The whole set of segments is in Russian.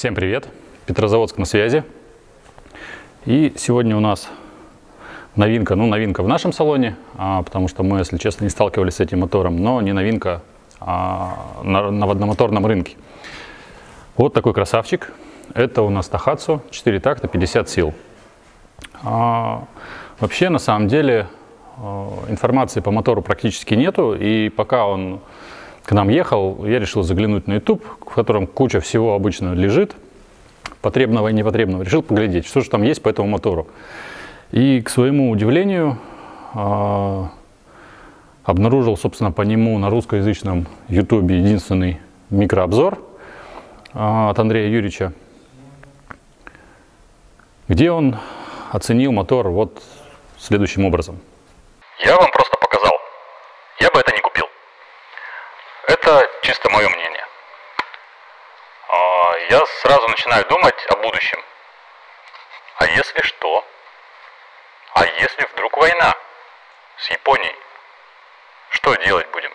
Всем привет! Петрозаводск на связи. И сегодня у нас новинка, ну новинка в нашем салоне, а, потому что мы, если честно, не сталкивались с этим мотором, но не новинка а, на, на одномоторном рынке. Вот такой красавчик. Это у нас Тахатсу, 4 такта, 50 сил. А, вообще, на самом деле, а, информации по мотору практически нету, и пока он к нам ехал, я решил заглянуть на YouTube, в котором куча всего обычно лежит, потребного и непотребного. Решил поглядеть, что же там есть по этому мотору. И, к своему удивлению, э, обнаружил, собственно, по нему на русскоязычном YouTube единственный микрообзор э, от Андрея Юрьевича, где он оценил мотор вот следующим образом. Я вам просто показал. Я бы это не купил. Это чисто мое мнение. А, Я сразу начинаю думать о будущем. А если что? А если вдруг война с Японией? Что делать будем?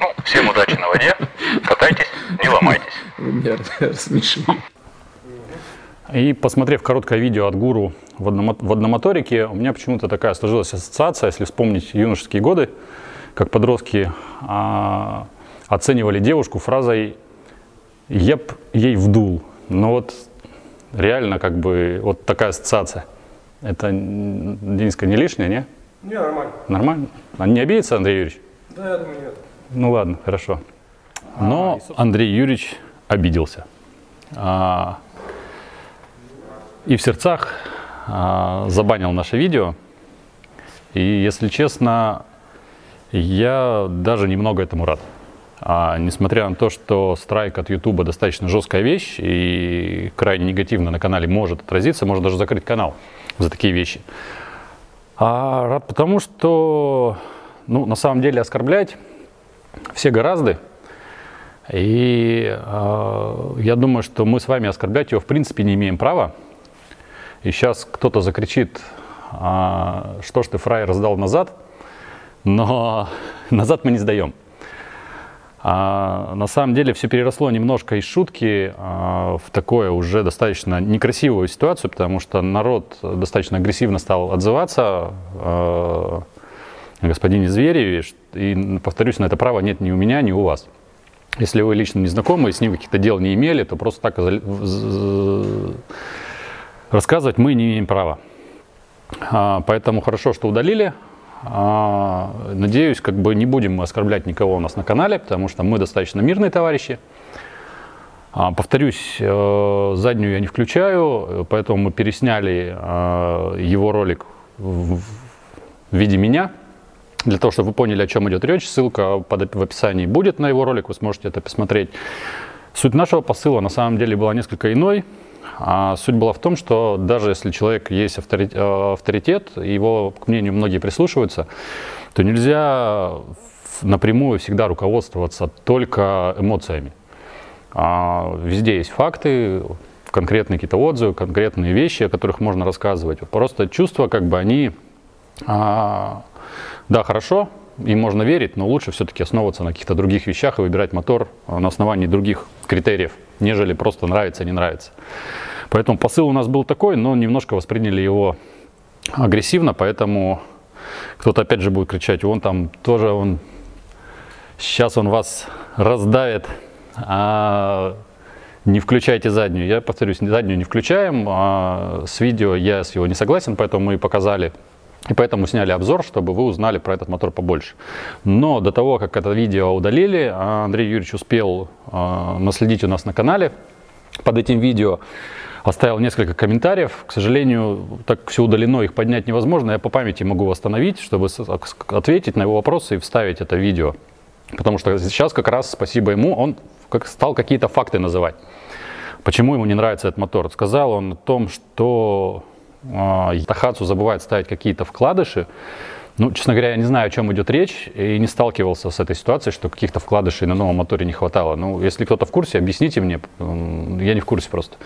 Ну, всем удачи на воде. Катайтесь, не ломайтесь. Меня рассмешили. И посмотрев короткое видео от гуру в, одномо- в одномоторике, у меня почему-то такая сложилась ассоциация, если вспомнить юношеские годы, как подростки а, оценивали девушку фразой «я б ей вдул». Но вот реально как бы вот такая ассоциация. Это, Дениска, не лишнее, не? Не, нормально. Нормально? А не обидится, Андрей Юрьевич? Да, я думаю, нет. Ну ладно, хорошо. Но Андрей Юрьевич обиделся. А, и в сердцах а, забанил наше видео. И, если честно, я даже немного этому рад. А, несмотря на то, что страйк от Ютуба достаточно жесткая вещь и крайне негативно на канале может отразиться, может даже закрыть канал за такие вещи. А рад потому, что, ну, на самом деле оскорблять все гораздо. И э, я думаю, что мы с вами оскорблять его в принципе не имеем права. И сейчас кто-то закричит, а, что ж ты, фраер, сдал назад. Но назад мы не сдаем. А, на самом деле все переросло немножко из шутки а, в такое уже достаточно некрасивую ситуацию, потому что народ достаточно агрессивно стал отзываться а, господине Звереве. И, повторюсь, на это право нет ни у меня, ни у вас. Если вы лично не знакомы, с ним каких-то дел не имели, то просто так рассказывать мы не имеем права. А, Поэтому хорошо, что удалили. А, Надеюсь, как бы не будем оскорблять никого у нас на канале, потому что мы достаточно мирные товарищи. А, Повторюсь, э, заднюю я не включаю, поэтому мы пересняли э, его ролик в виде меня, для того, чтобы вы поняли, о чем идет речь. Ссылка под, в описании будет на его ролик, вы сможете это посмотреть. Суть нашего посыла на самом деле была несколько иной. А суть была в том, что даже если человек есть авторитет, авторитет его к мнению многие прислушиваются, то нельзя напрямую всегда руководствоваться только эмоциями. А везде есть факты, конкретные какие-то отзывы, конкретные вещи, о которых можно рассказывать. Просто чувства, как бы они, а, да, хорошо, им можно верить, но лучше все-таки основываться на каких-то других вещах и выбирать мотор а, на основании других критериев, нежели просто нравится, не нравится. Поэтому посыл у нас был такой, но немножко восприняли его агрессивно, поэтому кто-то опять же будет кричать, он там тоже, он сейчас он вас раздавит, а не включайте заднюю. Я повторюсь, заднюю не включаем, а с видео я с его не согласен, поэтому мы показали. И поэтому сняли обзор, чтобы вы узнали про этот мотор побольше. Но до того, как это видео удалили, а, Андрей Юрьевич успел а, наследить у нас на канале под этим видео. Оставил несколько комментариев. К сожалению, так все удалено, их поднять невозможно. Я по памяти могу восстановить, чтобы ответить на его вопросы и вставить это видео. Потому что сейчас как раз, спасибо ему, он как стал какие-то факты называть. Почему ему не нравится этот мотор? Сказал он о том, что э, Тахацу забывает ставить какие-то вкладыши. Ну, честно говоря, я не знаю, о чем идет речь, и не сталкивался с этой ситуацией, что каких-то вкладышей на новом моторе не хватало. Ну, если кто-то в курсе, объясните мне, я не в курсе просто.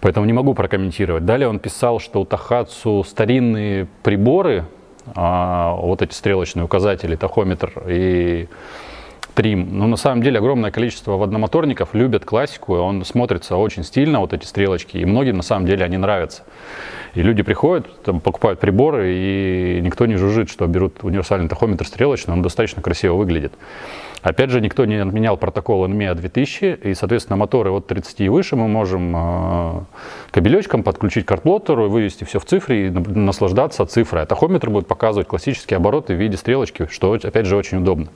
Поэтому не могу прокомментировать. Далее он писал, что у Тахацу старинные приборы, а, вот эти стрелочные указатели, тахометр и стрим. Но на самом деле огромное количество водномоторников любят классику, он смотрится очень стильно, вот эти стрелочки, и многим на самом деле они нравятся. И люди приходят, там, покупают приборы, и никто не жужжит, что берут универсальный тахометр стрелочный, он достаточно красиво выглядит. Опять же, никто не отменял протокол NMEA 2000, и, соответственно, моторы от 30 и выше мы можем э, кабелечком подключить к картлоттеру, вывести все в цифре и наслаждаться цифрой. А тахометр будет показывать классические обороты в виде стрелочки, что, опять же, очень удобно.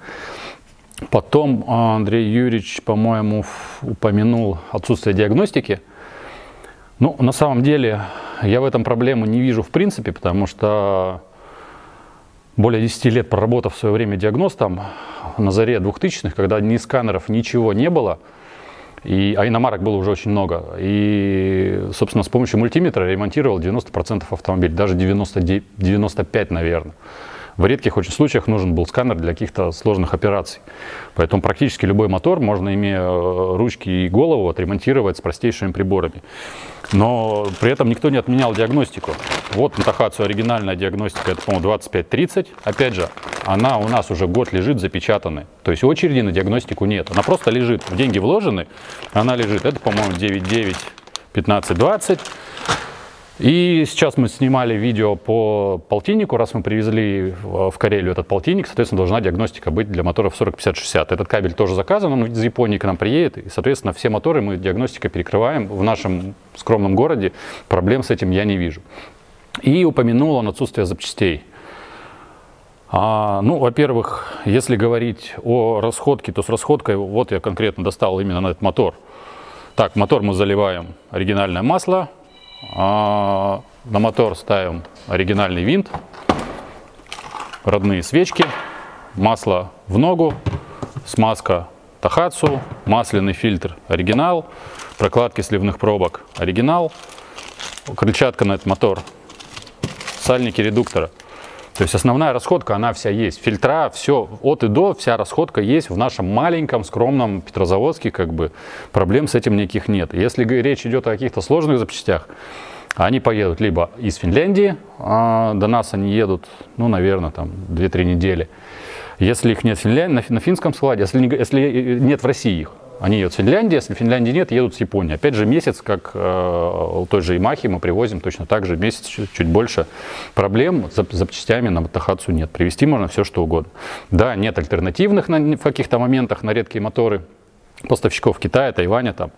Потом э, Андрей Юрьевич, по-моему, упомянул отсутствие диагностики. Ну, на самом деле, я в этом проблему не вижу в принципе, потому что более 10 лет проработав в свое время диагностом на заре 2000-х, когда ни сканеров, ничего не было, и, а иномарок было уже очень много. И, собственно, с помощью мультиметра ремонтировал 90% автомобилей, даже 90, 95, наверное. В редких очень случаях нужен был сканер для каких-то сложных операций. Поэтому практически любой мотор можно, имея э, ручки и голову, отремонтировать с простейшими приборами. Но при этом никто не отменял диагностику. Вот на Тахацу оригинальная диагностика, это, по-моему, 2530. Опять же, она у нас уже год лежит запечатанной. То есть очереди на диагностику нет. Она просто лежит. Деньги вложены, она лежит. Это, по-моему, 99 1520. И сейчас мы снимали видео по полтиннику, раз мы привезли в Карелию этот полтинник, соответственно, должна диагностика быть для моторов 40-50-60. Этот кабель тоже заказан, он из Японии к нам приедет, и, соответственно, все моторы мы диагностикой перекрываем. В нашем скромном городе проблем с этим я не вижу. И упомянул он отсутствие запчастей. А, ну, во-первых, если говорить о расходке, то с расходкой, вот я конкретно достал именно на этот мотор. Так, мотор мы заливаем оригинальное масло, на мотор ставим оригинальный винт, родные свечки, масло в ногу, смазка Тахацу, масляный фильтр оригинал, прокладки сливных пробок оригинал, крыльчатка на этот мотор, сальники редуктора. То есть основная расходка, она вся есть. Фильтра, все от и до, вся расходка есть в нашем маленьком, скромном Петрозаводске, как бы проблем с этим никаких нет. Если речь идет о каких-то сложных запчастях, они поедут либо из Финляндии, а до нас они едут, ну, наверное, там 2-3 недели. Если их нет в Финляндии, на, финском складе, если, не, если нет в России их, они едут в Финляндии, если Финляндии нет, едут с Японии. Опять же, месяц, как э, той же Ямахи мы привозим точно так же, месяц чуть, чуть больше. Проблем с запчастями на Мотохатсу нет. Привезти можно все, что угодно. Да, нет альтернативных на, в каких-то моментах на редкие моторы поставщиков Китая, Тайваня там.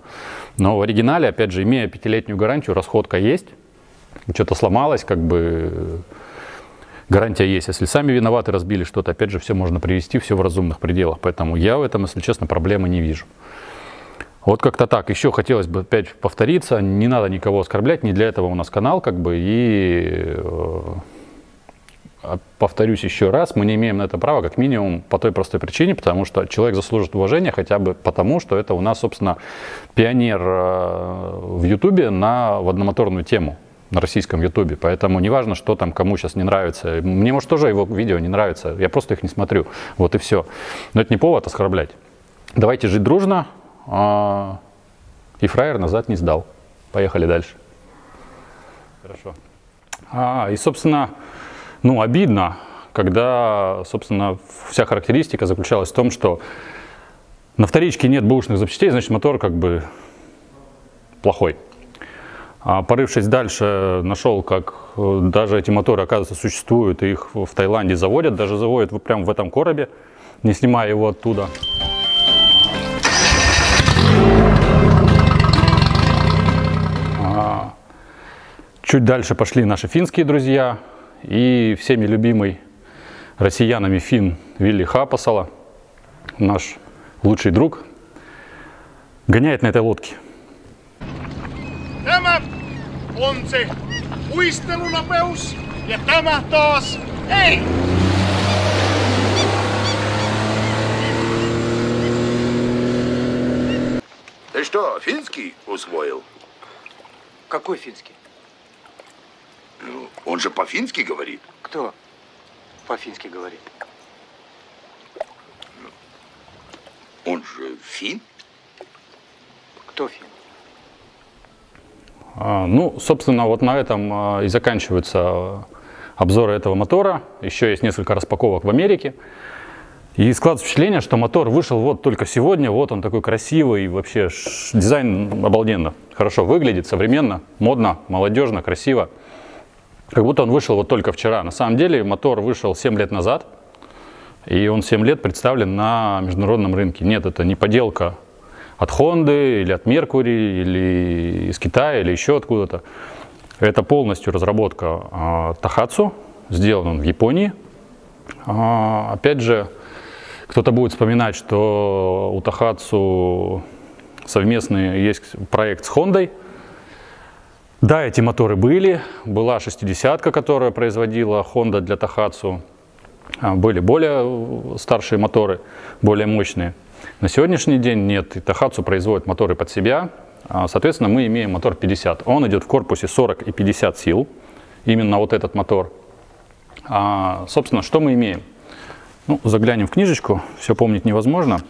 Но в оригинале, опять же, имея пятилетнюю гарантию, расходка есть. Что-то сломалось, как бы гарантия есть. Если сами виноваты, разбили что-то, опять же, все можно привести, все в разумных пределах. Поэтому я в этом, если честно, проблемы не вижу. Вот как-то так. Еще хотелось бы опять повториться, не надо никого оскорблять, не для этого у нас канал, как бы, и э, повторюсь еще раз, мы не имеем на это права, как минимум, по той простой причине, потому что человек заслужит уважения хотя бы потому, что это у нас, собственно, пионер э, в Ютубе на водномоторную тему на российском ютубе, поэтому неважно, что там кому сейчас не нравится. Мне, может, тоже его видео не нравится, я просто их не смотрю, вот и все. Но это не повод оскорблять. Давайте жить дружно, а, и фраер назад не сдал. Поехали дальше. Хорошо. А, и, собственно, ну, обидно, когда, собственно, вся характеристика заключалась в том, что на вторичке нет бэушных запчастей, значит, мотор как бы плохой. А порывшись дальше, нашел, как э, даже эти моторы, оказывается, существуют, и их в Таиланде заводят, даже заводят прямо в этом коробе, не снимая его оттуда. Чуть дальше пошли наши финские друзья и всеми любимый россиянами фин Вилли Хапасала, наш лучший друг, гоняет на этой лодке. Tämä on se uistelunopeus ja tämä taas ei. Ты что, финский усвоил? Какой финский? Ну, он же по-фински говорит. Кто по-фински говорит? Он же фин. Кто фин? А, ну, собственно, вот на этом а, и заканчиваются обзоры этого мотора. Еще есть несколько распаковок в Америке. И складывается впечатление, что мотор вышел вот только сегодня, вот он такой красивый, вообще дизайн обалденно, хорошо выглядит, современно, модно, молодежно, красиво. Как будто он вышел вот только вчера. На самом деле мотор вышел 7 лет назад, и он 7 лет представлен на международном рынке. Нет, это не поделка от Honda или от Mercury, или из Китая, или еще откуда-то. Это полностью разработка а, Тахатсу, сделан он в Японии. А, опять же, кто-то будет вспоминать, что у Тахатсу совместный есть проект с Хондой. Да, эти моторы были. Была 60-ка, которая производила Honda для Тахатсу. А, Были более старшие моторы, более мощные. На сегодняшний день нет. И производит моторы под себя. А, Соответственно, мы имеем мотор 50. Он идет в корпусе 40 и 50 сил. Именно вот этот мотор. А, собственно, что мы имеем? Ну, заглянем в книжечку, все помнить невозможно.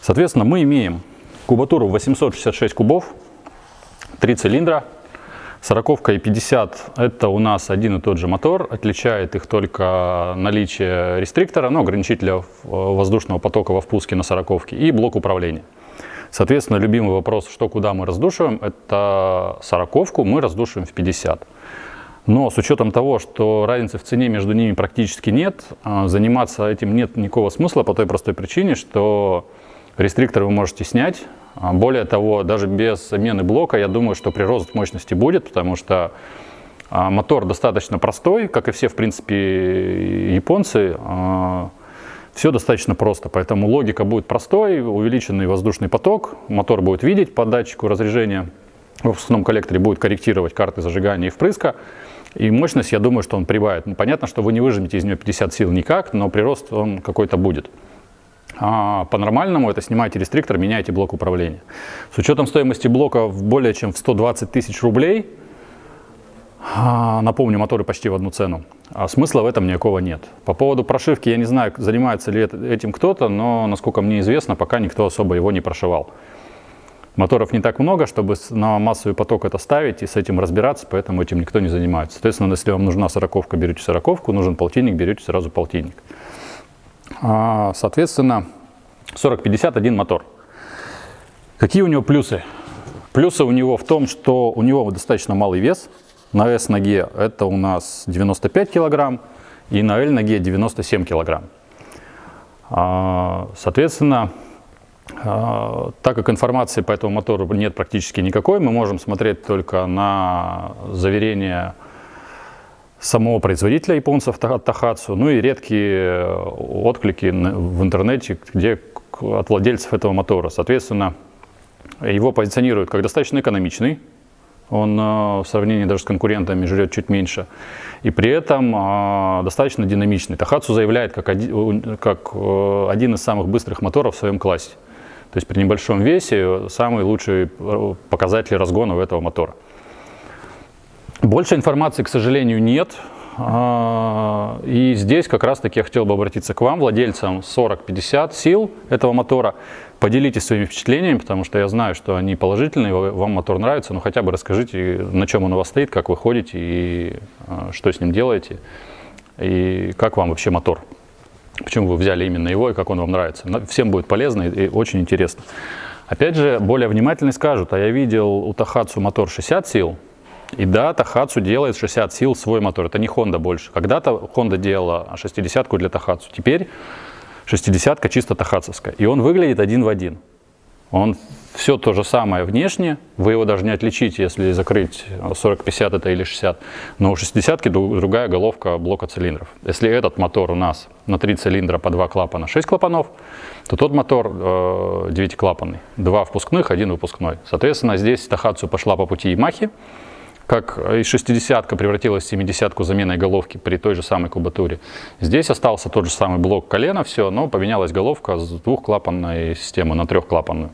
Соответственно, мы имеем кубатуру 866 кубов, 3 цилиндра, 40 и 50 это у нас один и тот же мотор, отличает их только наличие рестриктора, ну, ограничителя воздушного потока во впуске на 40 и блок управления. Соответственно, любимый вопрос, что куда мы раздушиваем, это 40 мы раздушиваем в 50. Но с учетом того, что разницы в цене между ними практически нет, а, заниматься этим нет никакого смысла по той простой причине, что рестриктор вы можете снять. А, Более того, даже без замены блока, я думаю, что прирост мощности будет, потому что а, мотор достаточно простой, как и все, в принципе, японцы. Все достаточно просто, поэтому логика будет простой, увеличенный воздушный поток, мотор будет видеть по датчику разрежения, в выпускном коллекторе будет корректировать карты зажигания и впрыска, и мощность, я думаю, что он прибавит. Ну, понятно, что вы не выжмете из нее 50 сил никак, но прирост он какой-то будет. А по-нормальному это снимаете рестриктор, меняете блок управления. С учетом стоимости блока в более чем в 120 тысяч рублей, а, напомню, моторы почти в одну цену, а смысла в этом никакого нет. По поводу прошивки я не знаю, занимается ли этим кто-то, но, насколько мне известно, пока никто особо его не прошивал. Моторов не так много, чтобы на массовый поток это ставить и с этим разбираться, поэтому этим никто не занимается. Соответственно, если вам нужна сороковка, берете сороковку, нужен полтинник, берете сразу полтинник. А, Соответственно, 40-50 один мотор. Какие у него плюсы? Плюсы у него в том, что у него достаточно малый вес. На S-ноге это у нас 95 килограмм, и на L-ноге 97 килограмм. А, Соответственно, а, так как информации по этому мотору нет практически никакой, мы можем смотреть только на заверение самого производителя японцев Та- Тахатсу, ну и редкие э, отклики в интернете, где от владельцев этого мотора. Соответственно, его позиционируют как достаточно экономичный, он э, в сравнении даже с конкурентами жрет чуть меньше, и при этом э, достаточно динамичный. Тахатсу заявляет как, оди- у- как один из самых быстрых моторов в своем классе. То есть при небольшом весе самый лучший э, показатель разгона у этого мотора. Больше информации, к сожалению, нет. А, И здесь как раз-таки я хотел бы обратиться к вам, владельцам 40-50 сил этого мотора. Поделитесь своими впечатлениями, потому что я знаю, что они положительные, ва- вам мотор нравится, но хотя бы расскажите, на чем он у вас стоит, как вы ходите и а, что с ним делаете, и как вам вообще мотор. Почему вы взяли именно его и как он вам нравится. Всем будет полезно и очень интересно. Опять же, более внимательно скажут, а я видел у Тахатсу мотор 60 сил, и да, Тахатсу делает 60 сил свой мотор. Это не Honda больше. Когда-то Honda делала 60-ку для Тахатсу. Теперь 60-ка чисто тахатсовская. И он выглядит один в один. Он все то же самое внешне. Вы его даже не отличите, если закрыть 40-50 это или 60. Но у 60-ки дру- другая головка блока цилиндров. Если этот мотор у нас на 3 цилиндра по 2 клапана 6 клапанов, то тот мотор э, 9-клапанный. Два впускных, один выпускной. Соответственно, здесь Тахатсу пошла по пути Ямахи как из 60-ка превратилась в 70-ку заменой головки при той же самой кубатуре. Здесь остался тот же самый блок колена, все, но поменялась головка с двухклапанной системы на трехклапанную.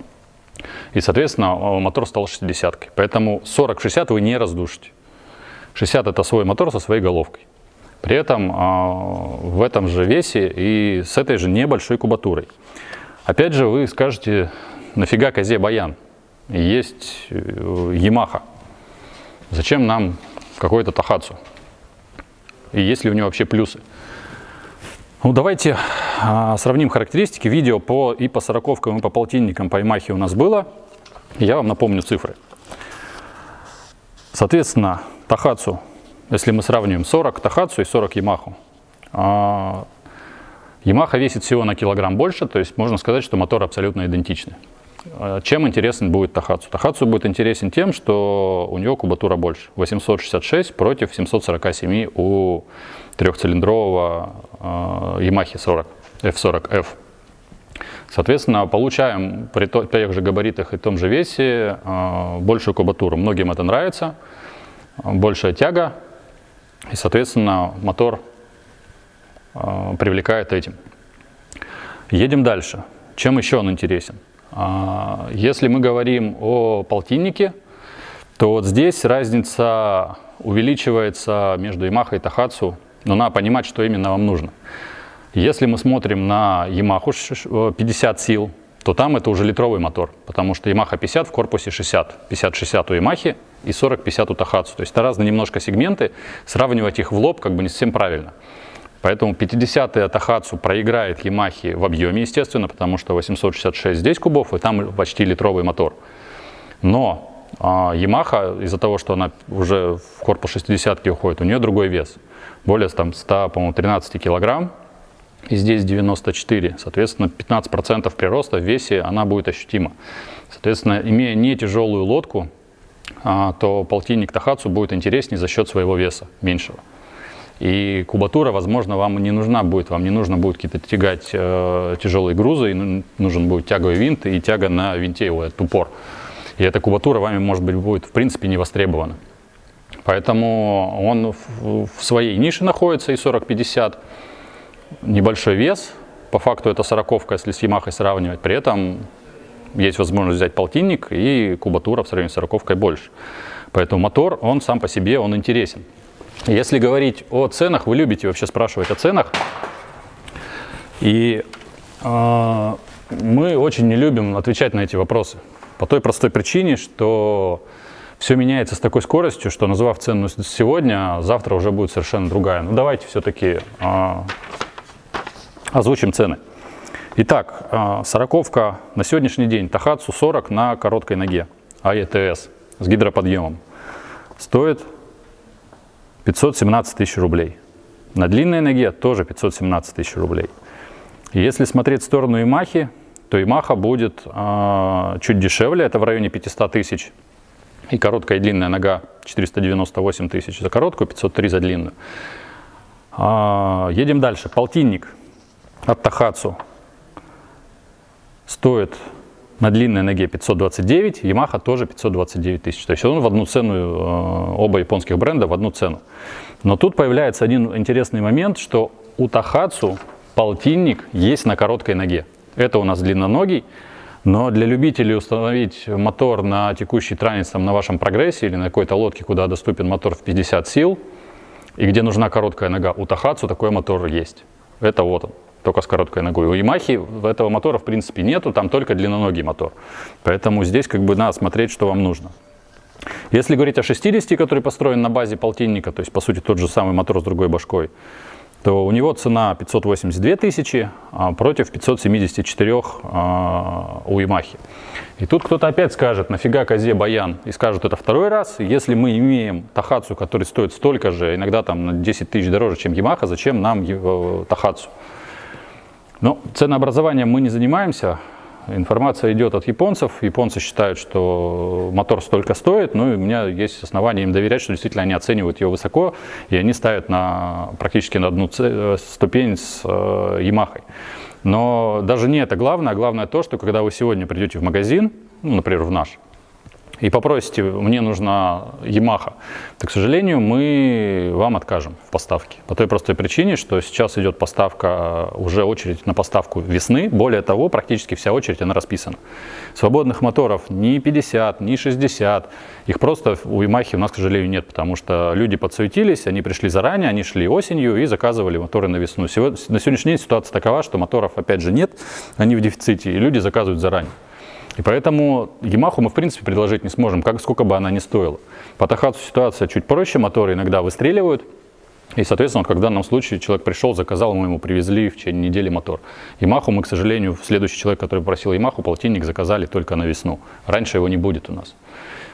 И, соответственно, мотор стал 60-кой. Поэтому 40-60 вы не раздушите. 60 это свой мотор со своей головкой. При этом э, в этом же весе и с этой же небольшой кубатурой. Опять же, вы скажете, нафига козе баян? Есть э, Yamaha. Зачем нам какой-то Тахатсу? И есть ли у него вообще плюсы? Ну, давайте а, сравним характеристики. Видео по, и по сороковкам, и по полтинникам по Ямахе у нас было. Я вам напомню цифры. Соответственно, Тахацу, если мы сравниваем 40 Тахацу и 40 Ямаху, а, Ямаха весит всего на килограмм больше, то есть можно сказать, что моторы абсолютно идентичны. А, чем интересен будет Тахацу? Тахацу будет интересен тем, что у него кубатура больше. 866 против 747 у трехцилиндрового э, Yamaha 40, F40F. Соответственно, получаем при тех же габаритах и том же весе э, большую кубатуру. Многим это нравится, большая тяга, и, соответственно, мотор э, привлекает этим. Едем дальше. Чем еще он интересен? А, если мы говорим о полтиннике, то вот здесь разница увеличивается между Yamaha и Tахатsu, но надо понимать, что именно вам нужно. Если мы смотрим на Yamaha 50 сил, то там это уже литровый мотор, потому что Yamaha 50 в корпусе 60. 50-60 у Yamaha и 40-50 у Tахатsu. То есть это разные немножко сегменты, сравнивать их в лоб как бы не совсем правильно. Поэтому 50-й Тахацу проиграет Ямахи в объеме, естественно, потому что 866 здесь кубов, и там почти литровый мотор. Но а, Ямаха, из-за того, что она уже в корпус 60 уходит, у нее другой вес. Более там, 100, по-моему, 13 килограмм, и здесь 94. Соответственно, 15% прироста в весе она будет ощутима. Соответственно, имея не тяжелую лодку, а, то полтинник Тахацу будет интереснее за счет своего веса меньшего. И кубатура, возможно, вам не нужна будет, вам не нужно будет какие-то тягать э, тяжелые грузы, и нужен будет тяговый винт и тяга на винте его, этот упор. И эта кубатура вами, может быть, будет в принципе не востребована. Поэтому он в своей нише находится, и 40-50, небольшой вес, по факту это сороковка, если с Ямахой сравнивать, при этом есть возможность взять полтинник, и кубатура в сравнении с сороковкой больше. Поэтому мотор, он сам по себе, он интересен. Если говорить о ценах, вы любите вообще спрашивать о ценах. И э, мы очень не любим отвечать на эти вопросы. По той простой причине, что все меняется с такой скоростью, что называв цену сегодня, завтра уже будет совершенно другая. Ну давайте все-таки э, озвучим цены. Итак, э, сороковка на сегодняшний день Тахатсу 40 на короткой ноге АЕТС с гидроподъемом стоит 517 тысяч рублей. На длинной ноге тоже 517 тысяч рублей. Если смотреть в сторону Ямахи, то Ямаха будет э, чуть дешевле, это в районе 500 тысяч. И короткая и длинная нога 498 тысяч за короткую, 503 за длинную. Э, едем дальше. Полтинник от Тахацу стоит на длинной ноге 529, Yamaha тоже 529 тысяч. То есть он в одну цену, э, оба японских бренда в одну цену. Но тут появляется один интересный момент, что у Тахацу полтинник есть на короткой ноге. Это у нас длинноногий, но для любителей установить мотор на текущий транец там, на вашем прогрессе или на какой-то лодке, куда доступен мотор в 50 сил, и где нужна короткая нога, у Тахацу такой мотор есть. Это вот он только с короткой ногой. У Yamaha этого мотора в принципе нету, там только длинноногий мотор. Поэтому здесь как бы надо смотреть, что вам нужно. Если говорить о 60, который построен на базе полтинника, то есть по сути тот же самый мотор с другой башкой, то у него цена 582 тысячи а против 574 а, у Ямахи. И тут кто-то опять скажет, нафига козе баян, и скажут это второй раз. Если мы имеем Тахацу, который стоит столько же, иногда там на 10 тысяч дороже, чем Ямаха, зачем нам э, Тахацу? Но ну, ценообразованием мы не занимаемся. Информация идет от японцев. Японцы считают, что мотор столько стоит. Ну и у меня есть основания им доверять, что действительно они оценивают его высоко. И они ставят на, практически на одну э, ступень с э. Но даже не это главное. А главное то, что когда вы сегодня придете в магазин, ну, например, в наш, и попросите, мне нужна Yamaha, то, к сожалению, мы вам откажем в поставке. По той простой причине, что сейчас идет поставка, уже очередь на поставку весны. Более того, практически вся очередь, она расписана. Свободных моторов ни 50, ни 60. Их просто у Yamaha у нас, к сожалению, нет, потому что люди подсуетились, они пришли заранее, они шли осенью и заказывали моторы на весну. Сегодня, на сегодняшний день ситуация такова, что моторов, опять же, нет, они в дефиците, и люди заказывают заранее. И поэтому Yamaha мы в принципе предложить не сможем, как сколько бы она ни стоила. По Тахатсу ситуация чуть проще, моторы иногда выстреливают, И, соответственно, вот, когда в данном случае человек пришел, заказал, мы ему привезли в течение недели мотор. Ямаху мы, к сожалению, следующий человек, который попросил Ямаху, полтинник заказали только на весну. Раньше его не будет у нас.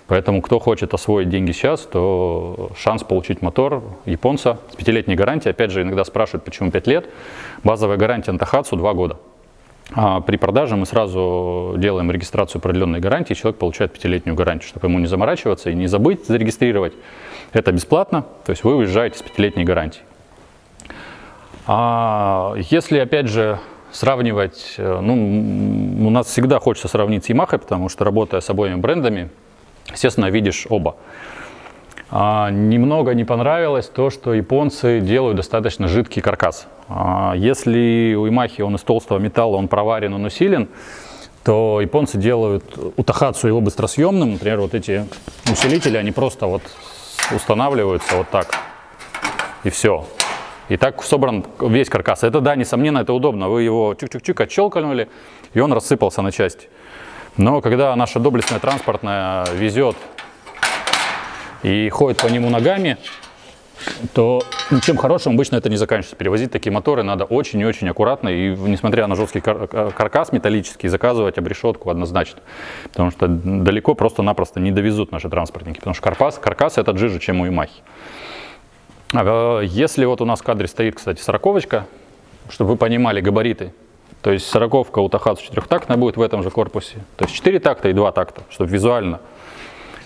Поэтому, кто хочет освоить деньги сейчас, то шанс получить мотор японца с пятилетней гарантией. Опять же, иногда спрашивают, почему 5 лет. Базовая гарантия на Тахатсу 2 года. А при продаже мы сразу делаем регистрацию продленной гарантии, человек получает пятилетнюю гарантию, чтобы ему не заморачиваться и не забыть зарегистрировать. Это бесплатно, то есть вы уезжаете с пятилетней гарантией. А если, опять же, сравнивать, э, ну, у нас всегда хочется сравнить с Yamaha, потому что работая с обоими брендами, естественно, видишь оба. А, немного не понравилось то, что японцы делают достаточно жидкий каркас. А, если у Yamaha он из толстого металла, он проварен, он усилен, то японцы делают утахацию его быстросъемным. Например, вот эти усилители, они просто вот устанавливаются вот так. И все. И так собран весь каркас. Это, да, несомненно, это удобно. Вы его чик-чик-чик отщелкнули, и он рассыпался на части. Но когда наша доблестная транспортная везет и ходит по нему ногами, то ничем хорошим обычно это не заканчивается. Перевозить такие моторы надо очень и очень аккуратно, и несмотря на жесткий кар каркас металлический, заказывать обрешетку однозначно. Потому что далеко просто-напросто не довезут наши транспортники, потому что каркас, каркас этот жиже, чем у Ямахи. А, если вот у нас в кадре стоит, кстати, сороковочка, чтобы вы понимали габариты, то есть сороковка у Тахатсу четырехтактная будет в этом же корпусе, то есть 4 такта и 2 такта, чтобы визуально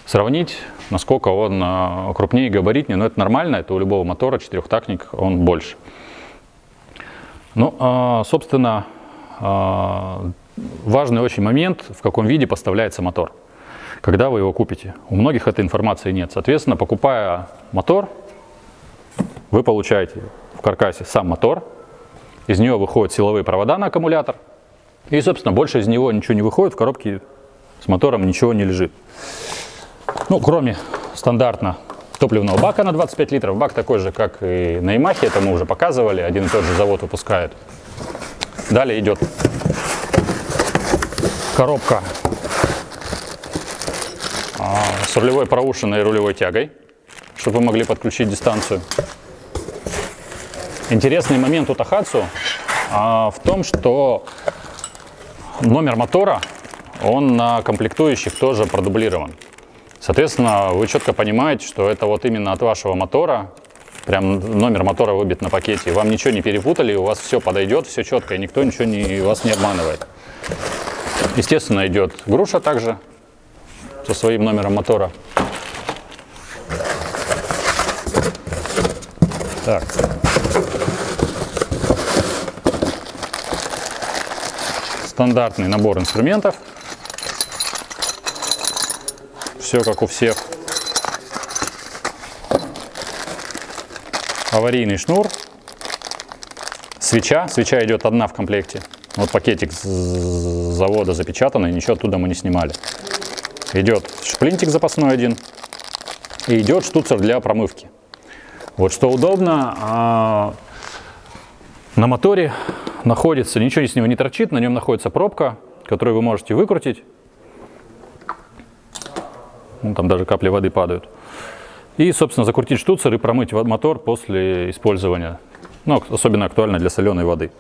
сравнить, насколько он а, крупнее и габаритнее. Но это нормально, это у любого мотора четырехтактник, он больше. Ну, а, собственно, а, важный очень момент, в каком виде поставляется мотор, когда вы его купите. У многих этой информации нет. Соответственно, покупая мотор, вы получаете в каркасе сам мотор, из него выходят силовые провода на аккумулятор, и, собственно, больше из него ничего не выходит, в коробке с мотором ничего не лежит. Ну, кроме стандартно топливного бака на 25 литров. Бак такой же, как и на Ямахе, это мы уже показывали, один и тот же завод выпускает. Далее идет коробка а, с рулевой проушиной и рулевой тягой, чтобы вы могли подключить дистанцию. Интересный момент у Тахатсу а, в том, что номер мотора, он на комплектующих тоже продублирован. Соответственно, вы четко понимаете, что это вот именно от вашего мотора, прям номер мотора выбит на пакете, вам ничего не перепутали, у вас все подойдет, все четко, и никто ничего не, вас не обманывает. Естественно, идет груша также со своим номером мотора. Так. Стандартный набор инструментов все как у всех. Аварийный шнур, свеча, свеча идет одна в комплекте. Вот пакетик с завода запечатанный, ничего оттуда мы не снимали. Идет шплинтик запасной один и идет штуцер для промывки. Вот что удобно, а на моторе находится, ничего с него не торчит, на нем находится пробка, которую вы можете выкрутить ну, там даже капли воды падают. И, собственно, закрутить штуцер и промыть мотор после использования. Ну, особенно актуально для соленой воды.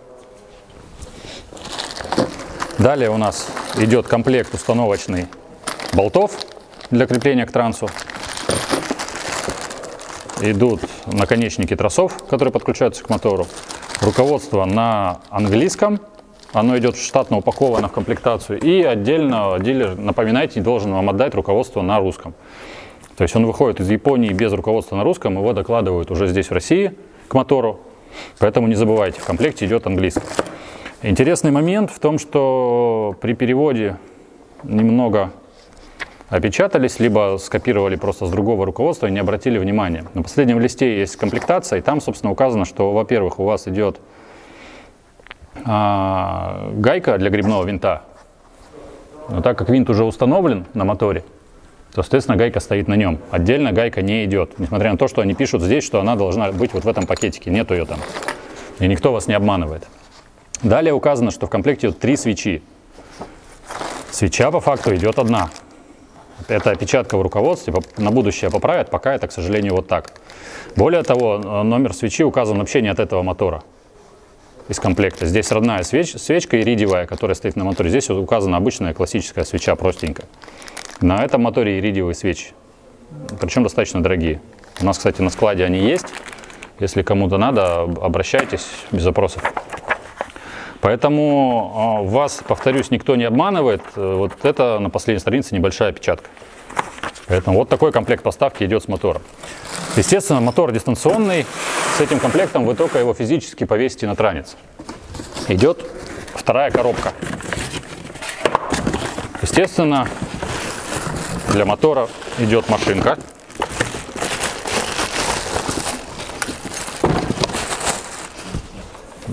Далее у нас идет комплект установочный болтов для крепления к трансу. Идут наконечники тросов, которые подключаются к мотору. Руководство на английском, оно идет штатно упаковано в комплектацию. И отдельно дилер, напоминайте, должен вам отдать руководство на русском. То есть он выходит из Японии без руководства на русском, его докладывают уже здесь в России к мотору. Поэтому не забывайте, в комплекте идет английский. Интересный момент в том, что при переводе немного опечатались, либо скопировали просто с другого руководства и не обратили внимания. На последнем листе есть комплектация, и там, собственно, указано, что, во-первых, у вас идет а, гайка для грибного винта. Но так как винт уже установлен на моторе, то, соответственно, гайка стоит на нем. Отдельно гайка не идет, несмотря на то, что они пишут здесь, что она должна быть вот в этом пакетике. Нету ее там. И никто вас не обманывает. Далее указано, что в комплекте три свечи. Свеча по факту идет одна. Это опечатка в руководстве, на будущее поправят, пока это, к сожалению, вот так. Более того, номер свечи указан вообще не от этого мотора из комплекта. Здесь родная свеч- свечка иридиевая, которая стоит на моторе. Здесь вот указана обычная классическая свеча, простенькая. На этом моторе иридиевые свечи, причем достаточно дорогие. У нас, кстати, на складе они есть. Если кому-то надо, об- обращайтесь без запросов. Поэтому э, вас, повторюсь, никто не обманывает. Э, Вот это на последней странице небольшая опечатка. Поэтому вот такой комплект поставки идет с мотором. Естественно, мотор дистанционный. С этим комплектом вы только его физически повесите на транец. Идет вторая коробка. Естественно, для мотора идет машинка.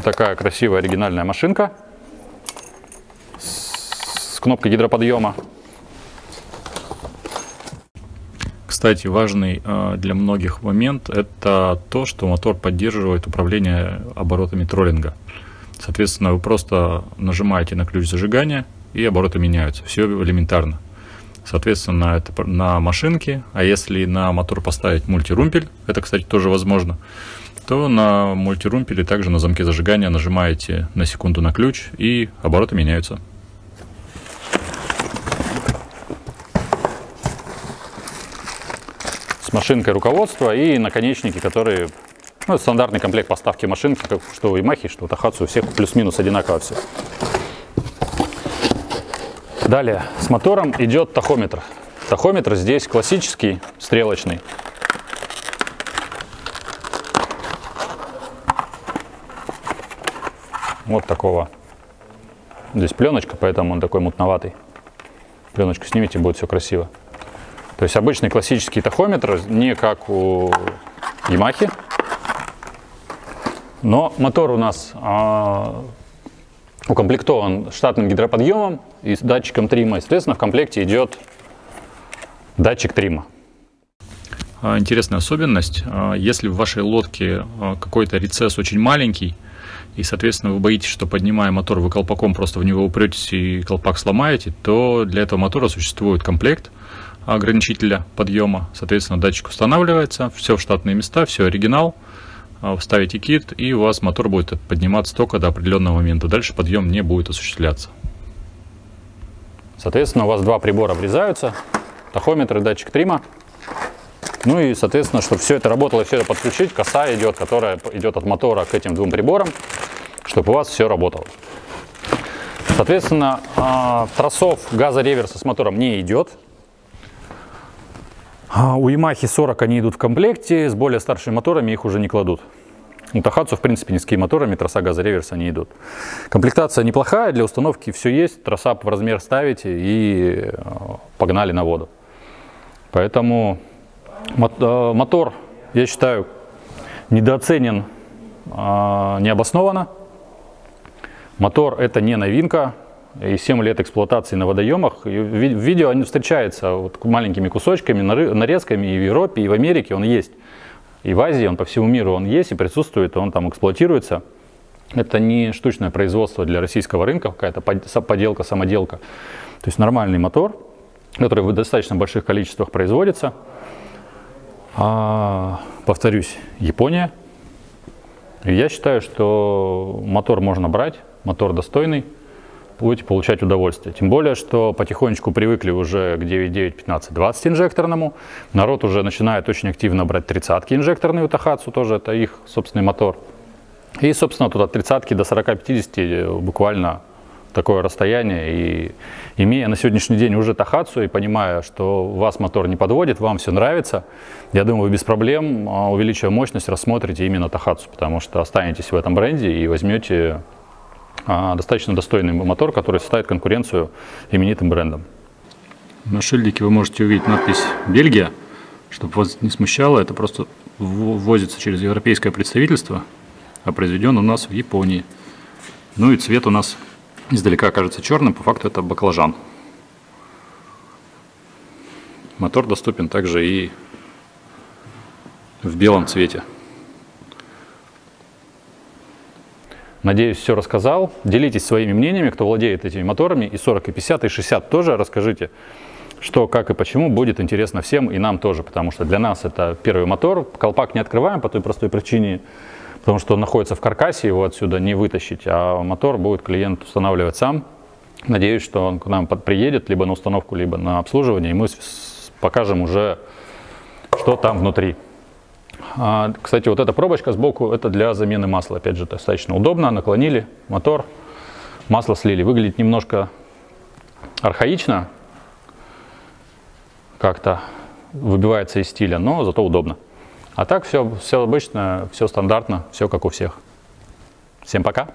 Такая красивая оригинальная машинка с кнопкой гидроподъема. Кстати, важный э, для многих момент – это то, что мотор поддерживает управление оборотами троллинга. Соответственно, вы просто нажимаете на ключ зажигания, и обороты меняются. Все элементарно. Соответственно, это на машинке, а если на мотор поставить мультирумпель, это, кстати, тоже возможно, то на мультирумпеле также на замке зажигания нажимаете на секунду на ключ, и обороты меняются. Машинкой руководства и наконечники, которые ну, стандартный комплект поставки машинки, как что у Yamaha, что у Tohatsu, у всех плюс-минус одинаково все. Далее, с мотором идет тахометр. Тахометр здесь классический, стрелочный. Вот такого. Здесь пленочка, поэтому он такой мутноватый. Пленочку снимите, будет все красиво. То есть обычный классический тахометр, не как у Yamaha. Но мотор у нас а, укомплектован штатным гидроподъемом и с датчиком трима. И, соответственно, в комплекте идет датчик трима. А, Интересная особенность. А, Если в вашей лодке а, какой-то рецесс очень маленький, и, соответственно, вы боитесь, что поднимая мотор, вы колпаком просто в него упретесь и колпак сломаете, то для этого мотора существует комплект ограничителя подъема. Соответственно, датчик устанавливается, все в штатные места, все оригинал. А, Вставите кит, и у вас мотор будет подниматься только до определенного момента. Дальше подъем не будет осуществляться. Соответственно, у вас два прибора врезаются, тахометр и датчик трима. Ну и, соответственно, чтобы все это работало, все это подключить, коса идет, которая идет от мотора к этим двум приборам, чтобы у вас все работало. Соответственно, а, тросов газа реверса с мотором не идет. А У Yamaha 40 они идут в комплекте, с более старшими моторами их уже не кладут. У Тахатсу, в принципе, низкие моторами, троса газа реверса не идут. Комплектация неплохая, для установки все есть, троса в размер ставите и э, погнали на воду. Поэтому э, мотор, я считаю, недооценен э, необоснованно. Мотор это не новинка, и 7 лет эксплуатации на водоемах. И в ви- в видео они встречаются вот маленькими кусочками, нарезками и в Европе, и в Америке он есть. И в Азии он по всему миру он есть и присутствует, он там эксплуатируется. Это не штучное производство для российского рынка, какая-то поделка, самоделка. То есть нормальный мотор, который в достаточно больших количествах производится. А, повторюсь, Япония. Я считаю, что мотор можно брать, мотор достойный, будете получать удовольствие. Тем более, что потихонечку привыкли уже к 9.9, 15, 20 инжекторному. Народ уже начинает очень активно брать тридцатки инжекторные у Тахатсу, тоже это их собственный мотор. И, собственно, тут от тридцатки до 40-50 буквально такое расстояние. И имея на сегодняшний день уже Тахатсу и понимая, что вас мотор не подводит, вам все нравится, я думаю, вы без проблем, а, увеличивая мощность, рассмотрите именно Тахатсу, потому что останетесь в этом бренде и возьмете достаточно достойный мотор, который составит конкуренцию именитым брендам. На шильдике вы можете увидеть надпись «Бельгия». Чтобы вас не смущало, это просто ввозится через европейское представительство, а произведен у нас в Японии. Ну и цвет у нас издалека кажется черным, по факту это баклажан. Мотор доступен также и в белом цвете. Надеюсь, все рассказал. Делитесь своими мнениями, кто владеет этими моторами. И 40, и 50, и 60 тоже расскажите, Что, как и почему будет интересно всем и нам тоже, потому что для нас это первый мотор. Колпак не открываем по той простой причине, потому что он находится в каркасе, его отсюда не вытащить, а мотор будет клиент устанавливать сам. Надеюсь, что он к нам приедет либо на установку, либо на обслуживание, и мы покажем уже, что там внутри. А, Кстати, вот эта пробочка сбоку, это для замены масла. Опять же, достаточно удобно. Наклонили мотор, масло слили. Выглядит немножко архаично, как-то выбивается из стиля, но зато удобно. А так все, все обычно, все стандартно, все как у всех. Всем пока!